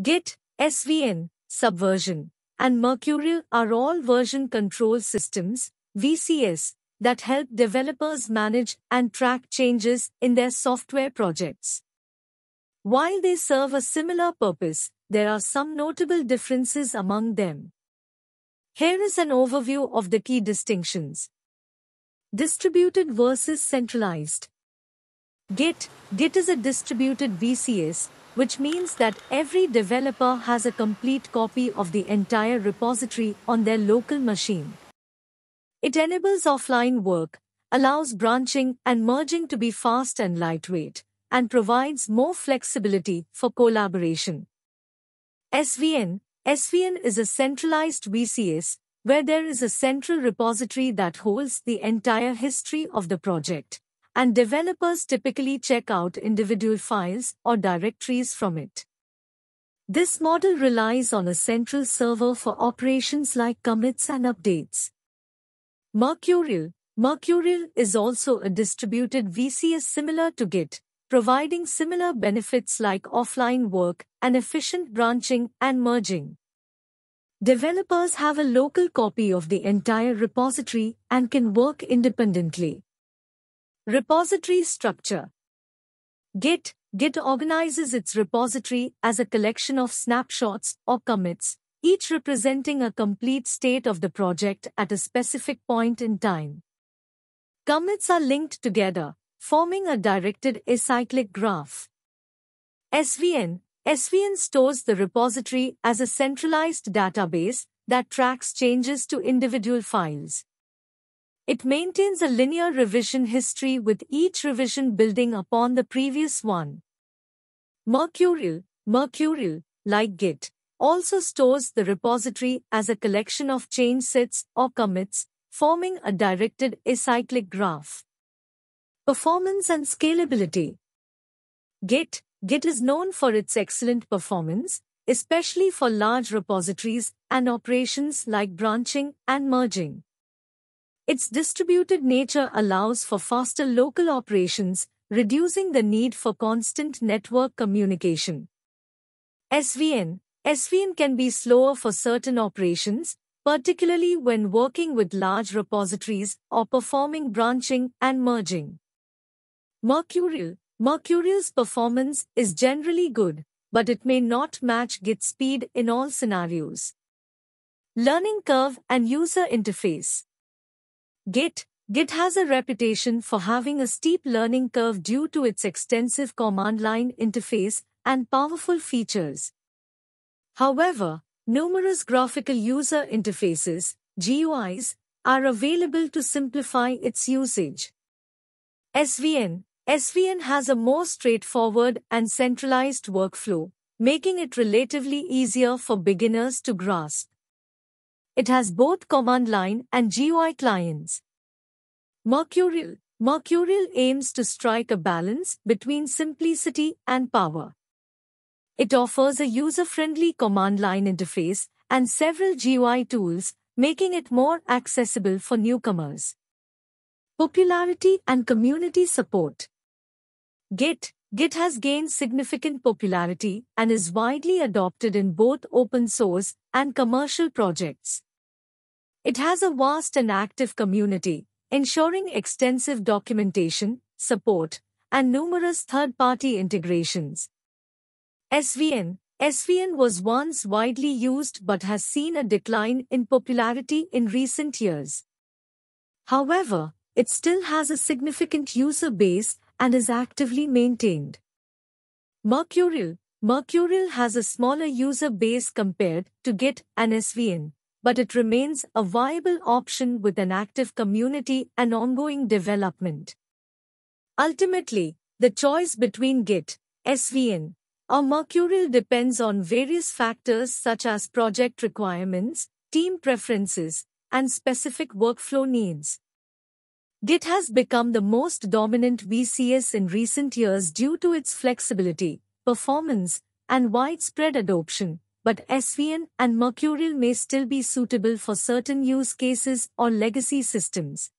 Git, SVN, Subversion, and Mercurial are all version control systems, VCS, that help developers manage and track changes in their software projects. While they serve a similar purpose, there are some notable differences among them. Here is an overview of the key distinctions. Distributed versus centralized. Git, Git is a distributed VCS, which means that every developer has a complete copy of the entire repository on their local machine. It enables offline work, allows branching and merging to be fast and lightweight, and provides more flexibility for collaboration. SVN SVN is a centralized VCS where there is a central repository that holds the entire history of the project, and developers typically check out individual files or directories from it. This model relies on a central server for operations like commits and updates. Mercurial Mercurial is also a distributed VCS similar to Git, providing similar benefits like offline work and efficient branching and merging. Developers have a local copy of the entire repository and can work independently. Repository structure Git Git organizes its repository as a collection of snapshots or commits, each representing a complete state of the project at a specific point in time. Commits are linked together, forming a directed acyclic graph. SVN SVN stores the repository as a centralized database that tracks changes to individual files. It maintains a linear revision history with each revision building upon the previous one. Mercurial, Mercurial, like Git, also stores the repository as a collection of change sets or commits, forming a directed acyclic graph. Performance and scalability. Git, Git is known for its excellent performance, especially for large repositories and operations like branching and merging. Its distributed nature allows for faster local operations, reducing the need for constant network communication. SVN SVN can be slower for certain operations, particularly when working with large repositories or performing branching and merging. Mercurial Mercurial's performance is generally good, but it may not match Git speed in all scenarios. Learning curve and user interface. Git Git has a reputation for having a steep learning curve due to its extensive command line interface and powerful features. However, numerous graphical user interfaces, GUIs, are available to simplify its usage. SVN SVN has a more straightforward and centralized workflow, making it relatively easier for beginners to grasp. It has both command line and GUI clients. Mercurial Mercurial aims to strike a balance between simplicity and power. It offers a user-friendly command line interface and several GUI tools, making it more accessible for newcomers. Popularity and community support. Git Git has gained significant popularity and is widely adopted in both open source and commercial projects. It has a vast and active community, ensuring extensive documentation, support, and numerous third-party integrations. SVN SVN was once widely used but has seen a decline in popularity in recent years. However, it still has a significant user base and is actively maintained. Mercurial Mercurial has a smaller user base compared to Git and SVN, but it remains a viable option with an active community and ongoing development. Ultimately, the choice between Git, SVN, or Mercurial depends on various factors such as project requirements, team preferences, and specific workflow needs. Git has become the most dominant VCS in recent years due to its flexibility, performance, and widespread adoption, but SVN and Mercurial may still be suitable for certain use cases or legacy systems.